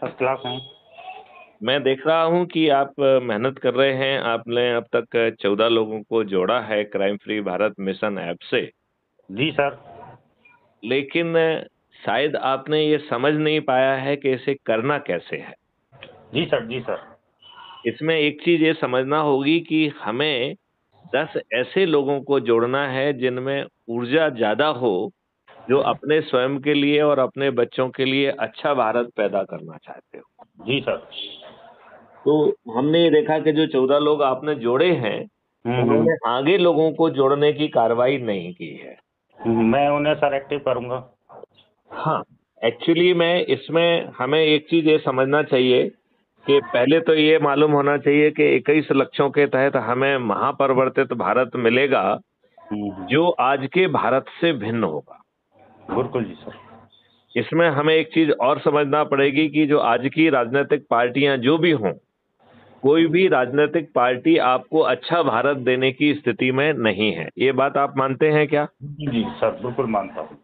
First class हैं। मैं देख रहा हूँ कि आप मेहनत कर रहे हैं। आपने अब तक चौदह लोगों को जोड़ा है crime free Bharat mission app से। जी सर। लेकिन शायद आपने ये समझ नहीं पाया है कि इसे करना कैसे है। जी सर जी सर। इसमें एक चीज़ ये समझना होगी कि हमें दस ऐसे लोगों को जोड़ना है जिनमें ऊर्जा ज़्यादा हो जो अपने स्वयं के लिए और अपने बच्चों के लिए अच्छा भारत पैदा करना चाहते हो। जी सर। तो हमने ये देखा कि जो चौदह लोग आपने जोड़े हैं हम्म, उन्होंने आगे लोगों को जोड़ने की कार्रवाई नहीं की है। हम्म, मैं उन्हें सर एक्टिव करूँगा। हाँ एक्चुअली मैं इसमें हमें एक चीज़ ये समझना चाहिए कि पहले तो ये मालूम होना चाहिए कि इक्कीस लक्ष्यों के तहत हमें महापरिवर्तित भारत मिलेगा हम्म, जो आज के भारत से भिन्न होगा। बिल्कुल जी सर। इसमें हमें एक चीज़ और समझना पड़ेगी कि जो आज की राजनीतिक पार्टियाँ जो भी हों कोई भी राजनीतिक पार्टी आपको अच्छा भारत देने की स्थिति में नहीं है। ये बात आप मानते हैं क्या? जी सर बिल्कुल मानता हूँ।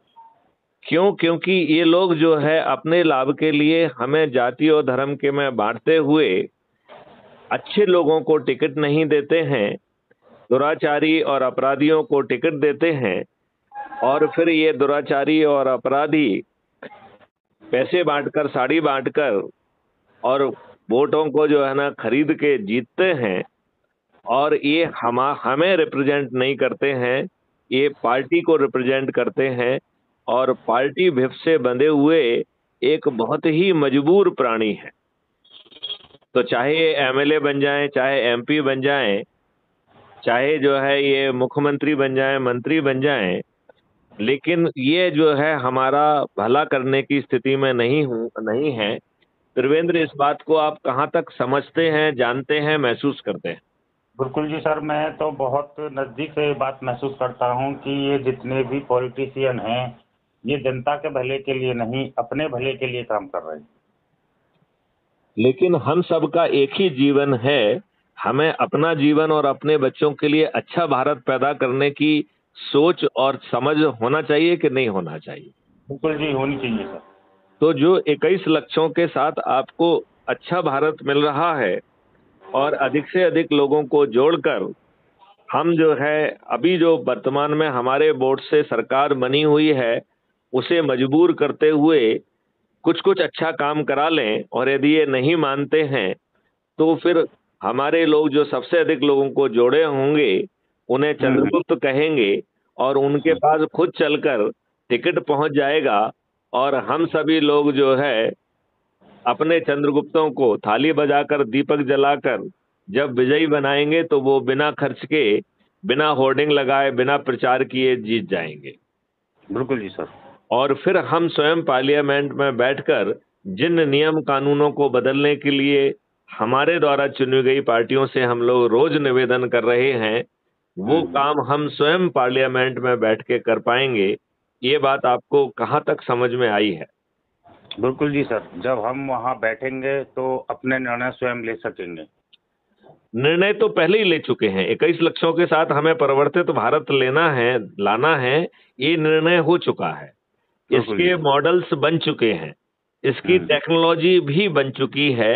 क्यों? क्योंकि ये लोग जो है अपने लाभ के लिए हमें जाति और धर्म के में बांटते हुए अच्छे लोगों को टिकट नहीं देते हैं दुराचारी और अपराधियों को टिकट देते हैं और फिर ये दुराचारी और अपराधी पैसे बांटकर, साड़ी बांटकर और वोटों को जो है ना खरीद के जीतते हैं और ये हम, हमें रिप्रेजेंट नहीं करते हैं, ये पार्टी को रिप्रेजेंट करते हैं और पार्टी भिप से बंधे हुए एक बहुत ही मजबूर प्राणी है। तो चाहे एमएलए बन जाए, चाहे एमपी बन जाए, चाहे जो है ये मुख्यमंत्री बन जाए, मंत्री बन जाएँ लेकिन ये जो है हमारा भला करने की स्थिति में नहीं हूँ नहीं है। त्रिवेंद्र इस बात को आप कहाँ तक समझते हैं जानते हैं महसूस करते हैं? बिल्कुल जी सर मैं तो बहुत नज़दीक से ये बात महसूस करता हूँ कि ये जितने भी पॉलिटिशियन हैं ये जनता के भले के लिए नहीं अपने भले के लिए काम कर रहे हैं। लेकिन हम सबका एक ही जीवन है हमें अपना जीवन और अपने बच्चों के लिए अच्छा भारत पैदा करने की सोच और समझ होना चाहिए कि नहीं होना चाहिए? बिल्कुल जी होनी चाहिए सर। तो जो इक्कीस लक्ष्यों के साथ आपको अच्छा भारत मिल रहा है और अधिक से अधिक लोगों को जोड़कर हम जो है अभी जो वर्तमान में हमारे बोर्ड से सरकार बनी हुई है उसे मजबूर करते हुए कुछ कुछ अच्छा काम करा लें और यदि ये नहीं मानते हैं तो फिर हमारे लोग जो सबसे अधिक लोगों को जोड़े होंगे उन्हें चंद्रगुप्त कहेंगे और उनके पास खुद चलकर टिकट पहुँच जाएगा और हम सभी लोग जो है अपने चंद्रगुप्तों को थाली बजाकर दीपक जलाकर जब विजयी बनाएँगे तो वो बिना खर्च के बिना होर्डिंग लगाए बिना प्रचार किए जीत जाएँगे। बिल्कुल जी सर। और फिर हम स्वयं पार्लियामेंट में बैठकर जिन नियम कानूनों को बदलने के लिए हमारे द्वारा चुनी गई पार्टियों से हम लोग रोज निवेदन कर रहे हैं वो काम हम स्वयं पार्लियामेंट में बैठ के कर पाएँगे ये बात आपको कहाँ तक समझ में आई है? बिल्कुल जी सर जब हम वहाँ बैठेंगे तो अपने निर्णय स्वयं ले सकेंगे। निर्णय तो पहले ही ले चुके हैं इक्कीस लक्ष्यों के साथ हमें परिवर्तित भारत लेना है लाना है ये निर्णय हो चुका है। इसके मॉडल्स बन चुके हैं इसकी। टेक्नोलॉजी भी बन चुकी है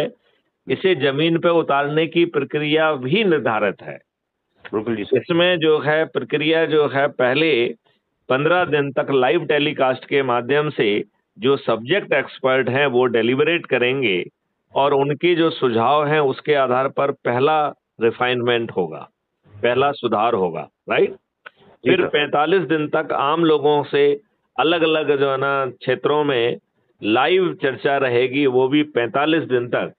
इसे ज़मीन पे उतारने की प्रक्रिया भी निर्धारित है। बिल्कुल जी। इसमें जो है प्रक्रिया जो है पहले पंद्रह दिन तक लाइव टेलीकास्ट के माध्यम से जो सब्जेक्ट एक्सपर्ट हैं वो डेलिबरेट करेंगे और उनके जो सुझाव हैं उसके आधार पर पहला रिफाइनमेंट होगा पहला सुधार होगा राइट फिर सर। 45 दिन तक आम लोगों से अलग अलग जो है ना क्षेत्रों में लाइव चर्चा रहेगी वो भी 45 दिन तक।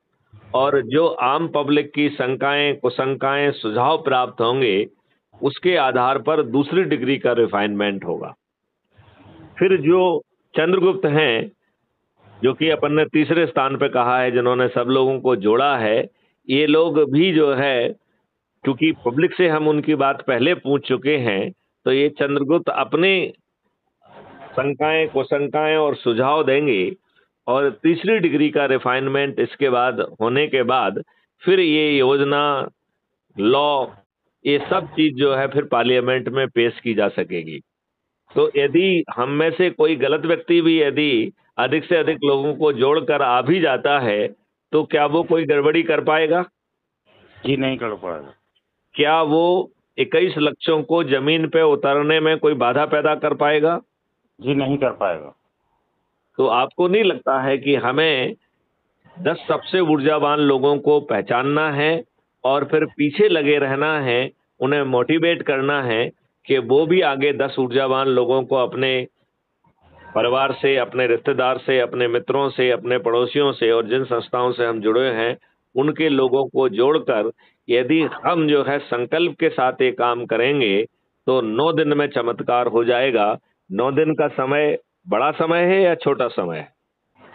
और जो आम पब्लिक की शंकाएँ, कुशंकाएँ, सुझाव प्राप्त होंगे, उसके आधार पर दूसरी डिग्री का रिफाइनमेंट होगा। फिर जो चंद्रगुप्त हैं, जो कि अपन ने तीसरे स्थान पर कहा है, जिन्होंने सब लोगों को जोड़ा है, ये लोग भी जो है, क्योंकि पब्लिक से हम उनकी बात पहले पूछ चुके हैं तो ये चंद्रगुप्त अपने शंकाएँ, कुशंकाएँ और सुझाव देंगे और तीसरी डिग्री का रिफाइनमेंट इसके बाद होने के बाद फिर ये योजना लॉ ये सब चीज़ जो है फिर पार्लियामेंट में पेश की जा सकेगी। तो यदि हम में से कोई गलत व्यक्ति भी यदि अधिक से अधिक लोगों को जोड़कर आ भी जाता है तो क्या वो कोई गड़बड़ी कर पाएगा? जी नहीं कर पाएगा। क्या वो इक्कीस लक्ष्यों को ज़मीन पे उतरने में कोई बाधा पैदा कर पाएगा? जी नहीं कर पाएगा। तो आपको नहीं लगता है कि हमें दस सबसे ऊर्जावान लोगों को पहचानना है और फिर पीछे लगे रहना है, उन्हें मोटिवेट करना है कि वो भी आगे दस ऊर्जावान लोगों को अपने परिवार से, अपने रिश्तेदार से, अपने मित्रों से, अपने पड़ोसियों से और जिन संस्थाओं से हम जुड़े हैं, उनके लोगों को जोड़कर यदि हम जो है संकल्प के साथ ये काम करेंगे तो नौ दिन में चमत्कार हो जाएगा। नौ दिन का समय बड़ा समय है या छोटा समय है?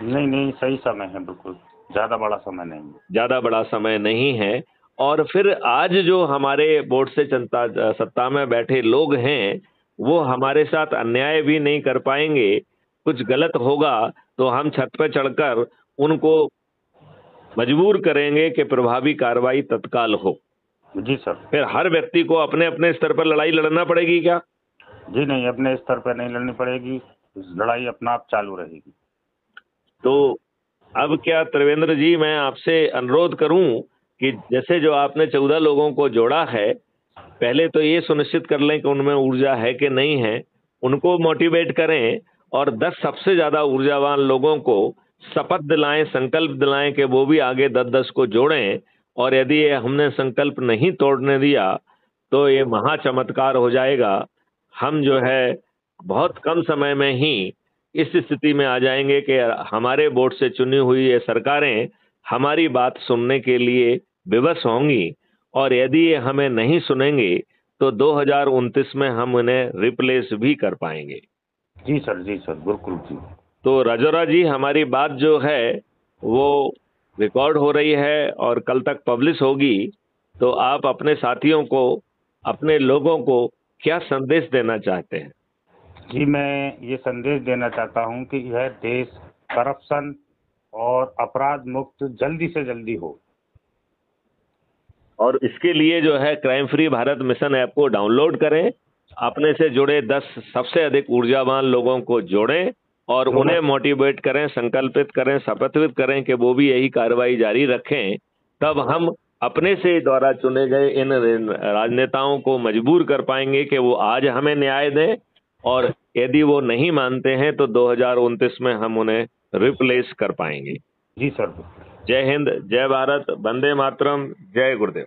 नहीं नहीं सही समय है बिल्कुल। ज़्यादा बड़ा समय नहीं है। ज़्यादा बड़ा समय नहीं है। और फिर आज जो हमारे बोर्ड से जनता सत्ता में बैठे लोग हैं वो हमारे साथ अन्याय भी नहीं कर पाएँगे। कुछ गलत होगा तो हम छत पर चढ़कर उनको मजबूर करेंगे कि प्रभावी कार्रवाई तत्काल हो। जी सर। फिर हर व्यक्ति को अपने अपने स्तर पर लड़ाई लड़ना पड़ेगी क्या? जी नहीं अपने स्तर पर नहीं लड़नी पड़ेगी। लड़ाई अपना आप चालू रहेगी। तो अब क्या त्रिवेंद्र जी, मैं आपसे अनुरोध करूँ कि जैसे जो आपने चौदह लोगों को जोड़ा है, पहले तो ये सुनिश्चित कर लें कि उनमें ऊर्जा है कि नहीं है। उनको मोटिवेट करें और दस सबसे ज़्यादा ऊर्जावान लोगों को शपथ दिलाएँ, संकल्प दिलाएँ कि वो भी आगे दस दस को जोड़ें। और यदि ये हमने संकल्प नहीं तोड़ने दिया तो ये महा चमत्कार हो जाएगा। हम जो है बहुत कम समय में ही इस स्थिति में आ जाएँगे कि हमारे बोर्ड से चुनी हुई ये सरकारें हमारी बात सुनने के लिए विवश होंगी। और यदि ये हमें नहीं सुनेंगे तो दो में हम उन्हें रिप्लेस भी कर पाएँगे। जी सर जी सर बिल्कुल जी। तो राजोरा जी हमारी बात जो है वो रिकॉर्ड हो रही है और कल तक पब्लिश होगी। तो आप अपने साथियों को अपने लोगों को क्या संदेश देना चाहते हैं? जी मैं ये संदेश देना चाहता हूँ कि यह देश करप्शन और अपराध मुक्त जल्दी से जल्दी हो। और इसके लिए जो है crime free Bharat mission app को डाउनलोड करें। अपने से जुड़े दस सबसे अधिक ऊर्जावान लोगों को जोड़ें और उन्हें मोटिवेट करें संकल्पित करें शपथवित करें कि वो भी यही कार्रवाई जारी रखें। तब हम अपने से द्वारा चुने गए इन राजनेताओं को मजबूर कर पाएँगे कि वो आज हमें न्याय दें और यदि वो नहीं मानते हैं तो दो में हम उन्हें रिप्लेस कर पाएँगे। जी सर। जय हिंद जय भारत वंदे मातरम जय गुरुदेव।